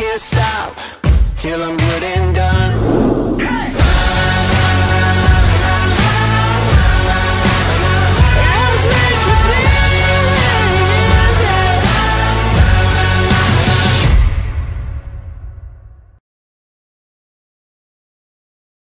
can't stop till I'm good and done.